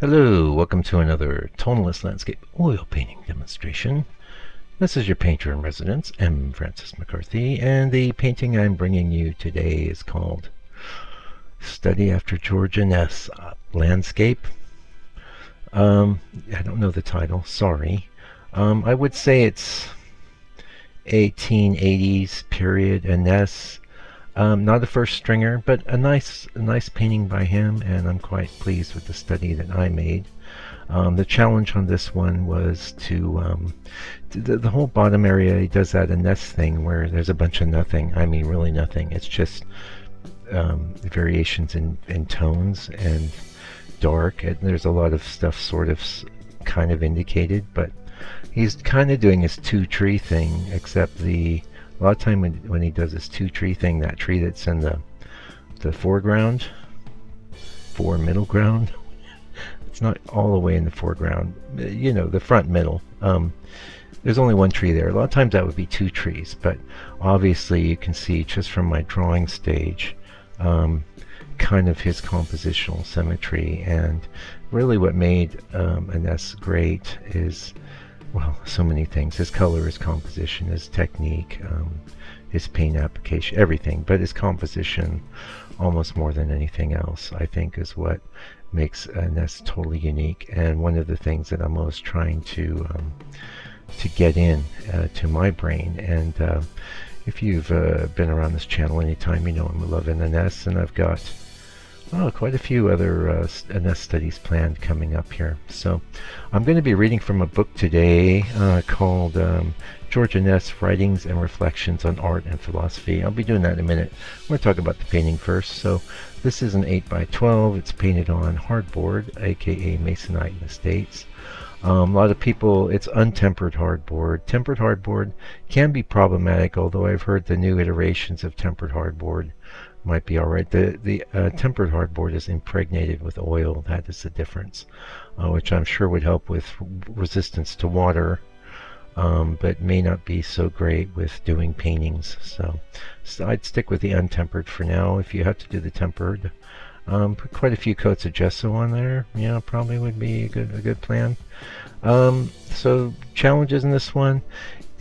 Hello, welcome to another tonalist landscape oil painting demonstration. This is your painter in residence, M. Francis McCarthy, and the painting I'm bringing you today is called Study After George Inness uh, Landscape. Um, I don't know the title, sorry. Um, I would say it's 1880s period and Inness um, not a first stringer, but a nice, a nice painting by him, and I'm quite pleased with the study that I made. Um, the challenge on this one was to, um, the, the, whole bottom area, he does that Inness thing where there's a bunch of nothing. I mean, really nothing. It's just um, variations in, in tones and dark. And there's a lot of stuff sort of kind of indicated, but he's kind of doing his two tree thing, except the a lot of time when, when he does this two tree thing, that tree that's in the the foreground, fore middle ground, it's not all the way in the foreground, you know, the front middle. Um, there's only one tree there. A lot of times that would be two trees, but obviously you can see just from my drawing stage um, kind of his compositional symmetry and really what made um, Inness great is well, so many things. His color, his composition, his technique, um, his paint application, everything. But his composition, almost more than anything else, I think is what makes uh, totally unique. And one of the things that I'm most trying to um, to get in uh, to my brain. And uh, if you've uh, been around this channel anytime, you know I'm loving Inness, and I've got Oh, quite a few other uh, Inness studies planned coming up here. So I'm going to be reading from a book today uh, called um, George Inness Writings and Reflections on Art and Philosophy. I'll be doing that in a minute. We're going to talk about the painting first. So this is an 8 by 12 It's painted on hardboard, aka Masonite in the States. Um, a lot of people, it's untempered hardboard. Tempered hardboard can be problematic, although I've heard the new iterations of tempered hardboard might be all right. The the uh, tempered hardboard is impregnated with oil. That is the difference, uh, which I'm sure would help with resistance to water, um, but may not be so great with doing paintings. So, so, I'd stick with the untempered for now. If you have to do the tempered, um, put quite a few coats of gesso on there. Yeah, probably would be a good a good plan. Um, so challenges in this one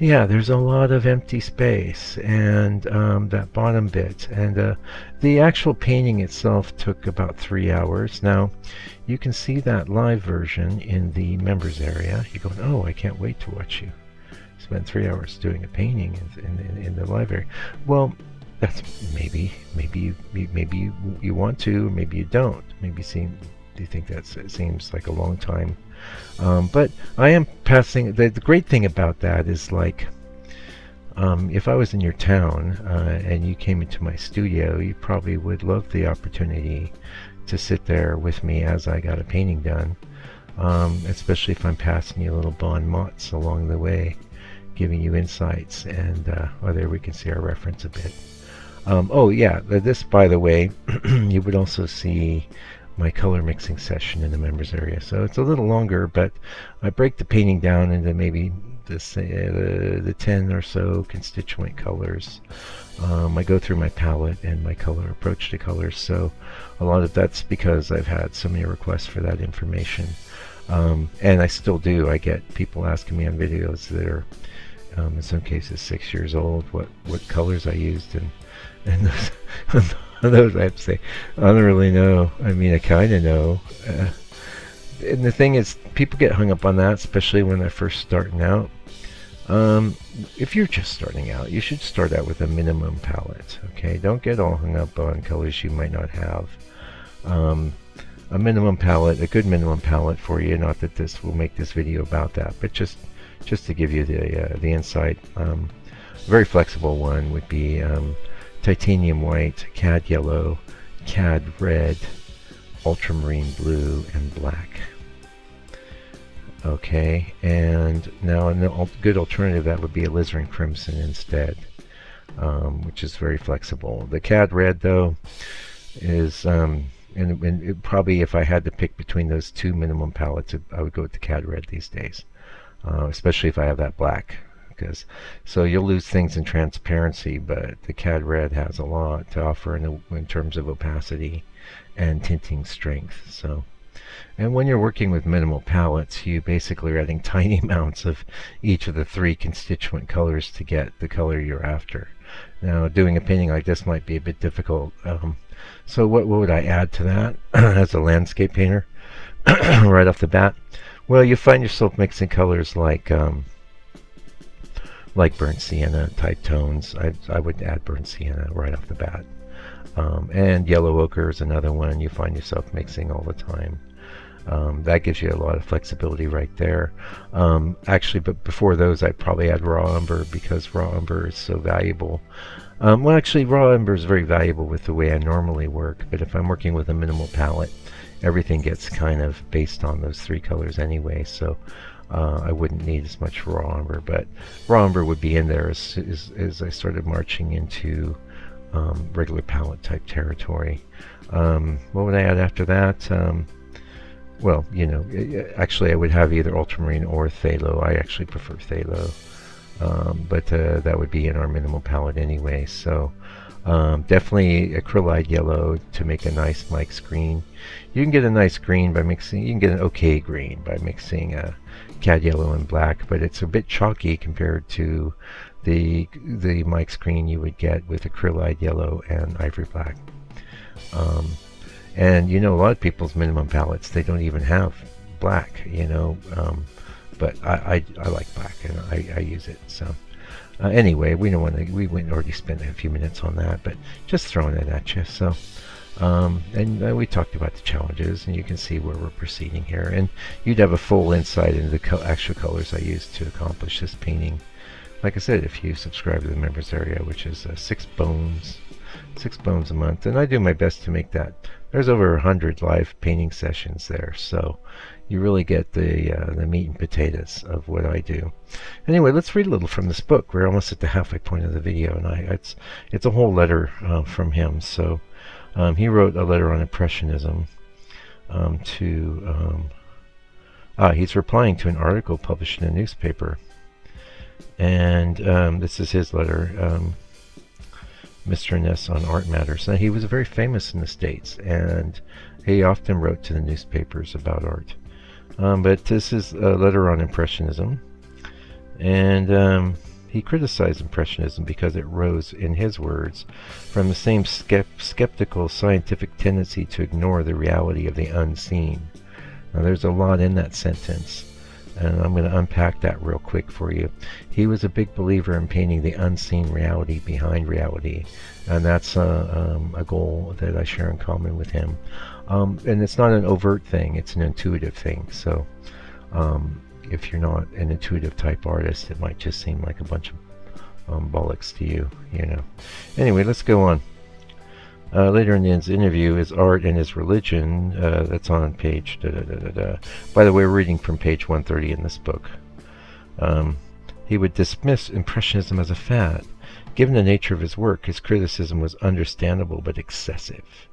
yeah, there's a lot of empty space and um, that bottom bit. And uh, the actual painting itself took about three hours. Now, you can see that live version in the members area. You're going, oh, I can't wait to watch you spend three hours doing a painting in, in, in the library. Well, that's maybe, maybe you, maybe you, you want to, maybe you don't. Maybe seem, you think that seems like a long time um, but I am passing. The, the, great thing about that is like, um, if I was in your town uh, and you came into my studio, you probably would love the opportunity to sit there with me as I got a painting done. Um, especially if I'm passing you little bon mots along the way, giving you insights. And uh, oh, there we can see our reference a bit. Um, oh yeah, this by the way, you would also see my color mixing session in the members area. So it's a little longer, but I break the painting down into maybe this, uh, the, the 10 or so constituent colors. Um, I go through my palette and my color approach to colors, so a lot of that's because I've had so many requests for that information. Um, and I still do. I get people asking me on videos that are, um, in some cases, six years old, what, what colors I used, and, and those I have to say, I don't really know. I mean, I kind of know. Uh, and the thing is, people get hung up on that, especially when they're first starting out. Um, if you're just starting out, you should start out with a minimum palette. Okay, don't get all hung up on colors you might not have. Um, a minimum palette, a good minimum palette for you. Not that this will make this video about that, but just just to give you the uh, the insight. Um, very flexible one would be um, titanium white, cad yellow, cad red, ultramarine blue, and black. Okay, and now a good alternative that would be a alizarin crimson instead, um, which is very flexible. The cad red though is, um, and, and probably if I had to pick between those two minimum palettes, I would go with the cad red these days, uh, especially if I have that black because so you'll lose things in transparency, but the CAD Red has a lot to offer in, in terms of opacity and tinting strength. So And when you're working with minimal palettes, you basically are adding tiny amounts of each of the three constituent colors to get the color you're after. Now, doing a painting like this might be a bit difficult. Um, so what, what would I add to that as a landscape painter right off the bat? Well, you find yourself mixing colors like um, like burnt sienna type tones. I, I would add burnt sienna right off the bat. Um, and yellow ochre is another one you find yourself mixing all the time. Um, that gives you a lot of flexibility right there. Um, actually, but before those, I'd probably add raw umber because raw umber is so valuable. Um, well, actually, raw umber is very valuable with the way I normally work, but if I'm working with a minimal palette, everything gets kind of based on those three colors anyway, so uh, I wouldn't need as much raw umber, but raw umber would be in there as, as, as I started marching into um, regular palette type territory. Um, what would I add after that? Um, well, you know, actually I would have either ultramarine or phthalo. I actually prefer phthalo. Um, but uh, that would be in our minimal palette anyway. So um, definitely arylide yellow to make a nice Mike's green. You can get a nice green by mixing, you can get an okay green by mixing uh, cad yellow and black, but it's a bit chalky compared to the the Mike's green you would get with arylide yellow and ivory black. Um, and you know, a lot of people's minimum palettes, they don't even have black, you know. Um, but I, I, I, like black and I, I use it. So uh, anyway, we don't want to, we went already spent a few minutes on that, but just throwing it at you. So, um, and uh, we talked about the challenges and you can see where we're proceeding here. And you'd have a full insight into the co actual colors I used to accomplish this painting. Like I said, if you subscribe to the members area, which is uh, six bones, six bones a month, and I do my best to make that there's over a hundred live painting sessions there, so you really get the uh, the meat and potatoes of what I do. Anyway, let's read a little from this book. We're almost at the halfway point of the video, and I it's it's a whole letter uh, from him. So um, he wrote a letter on impressionism um, to. Um, ah, he's replying to an article published in a newspaper, and um, this is his letter. Um, Mr. Inness on art matters. Now, he was very famous in the States, and he often wrote to the newspapers about art. Um, but this is a letter on Impressionism, and um, he criticized Impressionism because it rose, in his words, from the same skeptical scientific tendency to ignore the reality of the unseen. Now, there's a lot in that sentence and I'm going to unpack that real quick for you. He was a big believer in painting the unseen reality behind reality, and that's uh, um, a goal that I share in common with him. Um, and it's not an overt thing; it's an intuitive thing. So, um, if you're not an intuitive type artist, it might just seem like a bunch of um, bollocks to you, you know. Anyway, let's go on. Uh, later in the interview is art and his religion. Uh, that's on page. Da, da, da, By the way, we're reading from page 130 in this book. Um, he would dismiss Impressionism as a fad. Given the nature of his work, his criticism was understandable but excessive.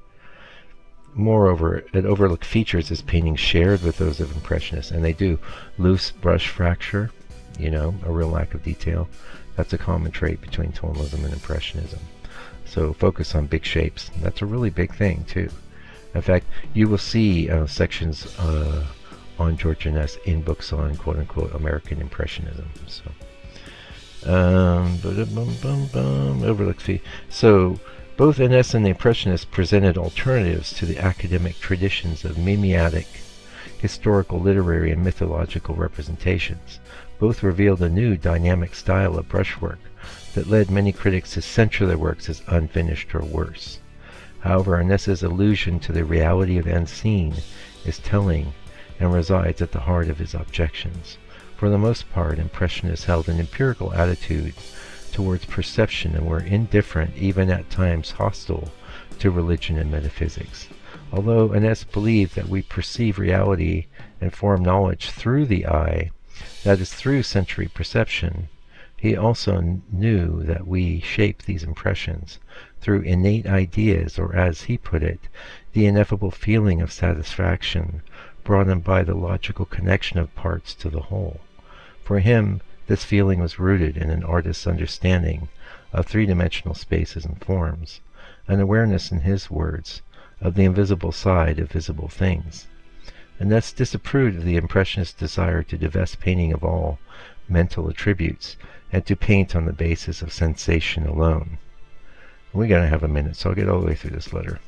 Moreover, it overlooked features his paintings shared with those of Impressionists, and they do. Loose brush fracture, you know, a real lack of detail. That's a common trait between tonalism and Impressionism. So focus on big shapes. That's a really big thing too. In fact, you will see uh, sections uh, on George Inness in books on quote unquote American Impressionism. So, um, overlook fee. So, both Inness and the Impressionists presented alternatives to the academic traditions of mimetic, historical, literary, and mythological representations. Both revealed a new dynamic style of brushwork that led many critics to censure their works as unfinished or worse. However, Inness's allusion to the reality of unseen is telling and resides at the heart of his objections. For the most part, Impressionists held an empirical attitude towards perception and were indifferent, even at times hostile, to religion and metaphysics. Although Inness believed that we perceive reality and form knowledge through the eye, that is, through sensory perception, he also knew that we shape these impressions through innate ideas, or as he put it, the ineffable feeling of satisfaction brought on by the logical connection of parts to the whole. For him, this feeling was rooted in an artist's understanding of three-dimensional spaces and forms, an awareness, in his words, of the invisible side of visible things. and thus disapproved of the Impressionist desire to divest painting of all mental attributes and to paint on the basis of sensation alone. We're going to have a minute, so I'll get all the way through this letter.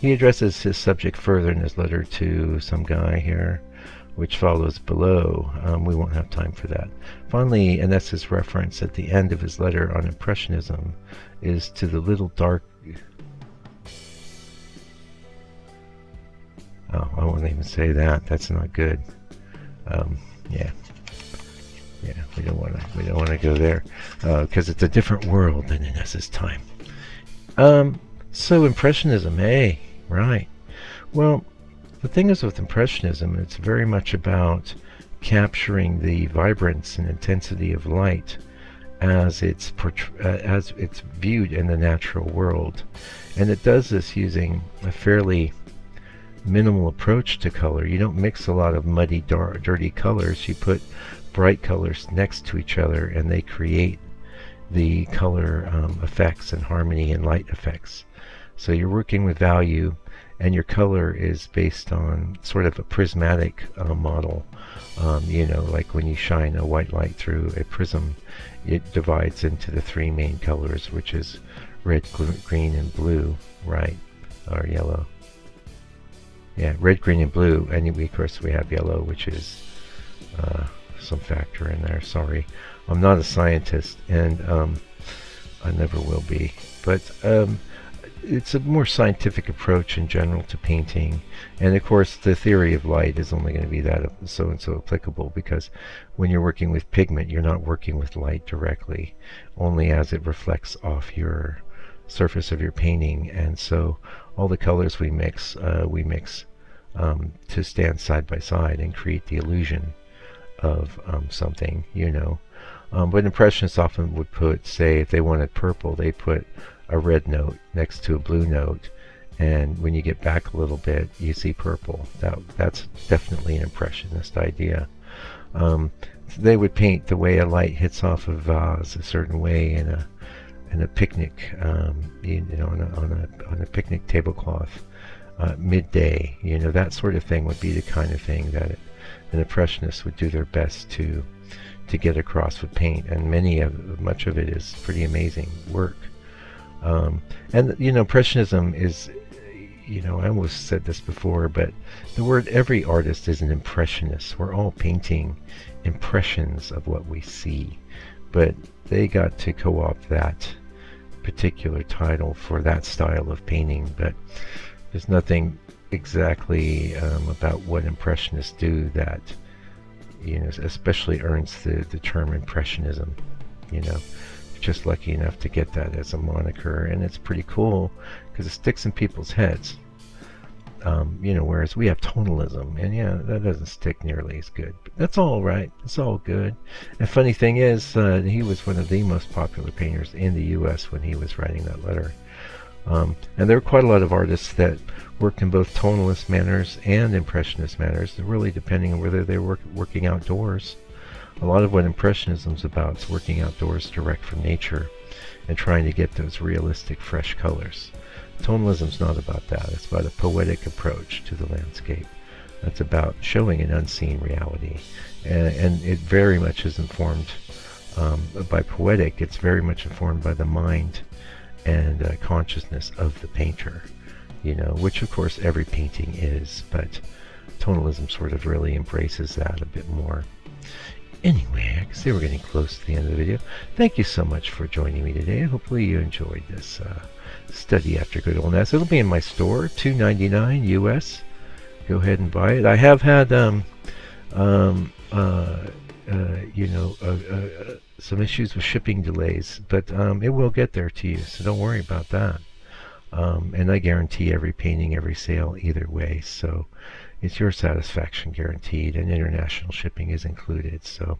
He addresses his subject further in his letter to some guy here, which follows below. Um, we won't have time for that. Finally, Inness's reference at the end of his letter on Impressionism is to the little dark Oh, I won't even say that. That's not good. Um, yeah, yeah. We don't want to. We don't want to go there because uh, it's a different world than in Inness's time. Um, so Impressionism, hey, right. Well, the thing is with Impressionism, it's very much about capturing the vibrance and intensity of light as it's uh, as it's viewed in the natural world, and it does this using a fairly minimal approach to color. You don't mix a lot of muddy, dark, dirty colors. You put bright colors next to each other, and they create the color um, effects and harmony and light effects. So you're working with value and your color is based on sort of a prismatic uh, model. Um, you know, like when you shine a white light through a prism, it divides into the three main colors, which is red, green, and blue, right? Or yellow. Yeah, red, green, and blue. And of course, we have yellow, which is uh, some factor in there. Sorry. I'm not a scientist, and um, I never will be. But um, it's a more scientific approach in general to painting. And of course, the theory of light is only going to be that so and so applicable because when you're working with pigment, you're not working with light directly, only as it reflects off your surface of your painting. And so all the colors we mix, uh, we mix um, to stand side by side and create the illusion of um, something, you know. Um, but Impressionists often would put, say, if they wanted purple, they put a red note next to a blue note. And when you get back a little bit, you see purple. That That's definitely an Impressionist idea. Um, they would paint the way a light hits off a vase a certain way in a in a picnic, um, you know, on a, on a, on a picnic tablecloth, uh, midday. You know, that sort of thing would be the kind of thing that an impressionist would do their best to to get across with paint, and many of much of it is pretty amazing work. Um, and you know, impressionism is, you know, I almost said this before, but the word every artist is an impressionist. We're all painting impressions of what we see, but they got to co-opt that particular title for that style of painting. But there's nothing exactly um, about what impressionists do that you know, especially earns the, the term impressionism, you know. Just lucky enough to get that as a moniker, and it's pretty cool because it sticks in people's heads. Um, you know, whereas we have tonalism, and yeah, that doesn't stick nearly as good. But that's all right. It's all good. And funny thing is, uh, he was one of the most popular painters in the U.S. when he was writing that letter. Um, and there are quite a lot of artists that worked in both tonalist manners and impressionist manners, really depending on whether they're work, working outdoors. A lot of what Impressionism is about is working outdoors direct from nature and trying to get those realistic, fresh colors. Tonalism is not about that. It's about a poetic approach to the landscape. It's about showing an unseen reality. And, and it very much is informed um, by poetic, it's very much informed by the mind and uh, consciousness of the painter you know, which of course every painting is, but tonalism sort of really embraces that a bit more. Anyway, I can see we're getting close to the end of the video. Thank you so much for joining me today. Hopefully you enjoyed this uh, study after good old Inness. It'll be in my store, $2.99 US. Go ahead and buy it. I have had, um, um, uh, uh, you know, uh, uh, some issues with shipping delays, but um, it will get there to you, so don't worry about that. Um, and I guarantee every painting, every sale, either way. So it's your satisfaction guaranteed, and international shipping is included. So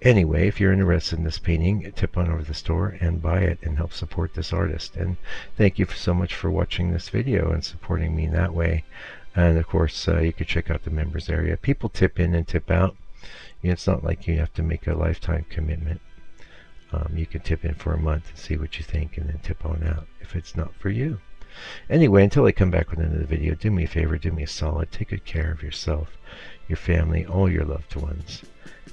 anyway, if you're interested in this painting, tip on over to the store and buy it and help support this artist. And thank you so much for watching this video and supporting me in that way. And of course, uh, you could check out the members area. People tip in and tip out. It's not like you have to make a lifetime commitment. Um, you can tip in for a month and see what you think and then tip on out if it's not for you. Anyway, until I come back with another video, do me a favor, do me a solid, take good care of yourself, your family, all your loved ones.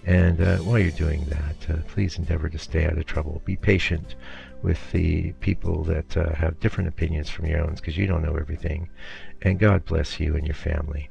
And uh, while you're doing that, uh, please endeavor to stay out of trouble. Be patient with the people that uh, have different opinions from your own because you don't know everything. And God bless you and your family.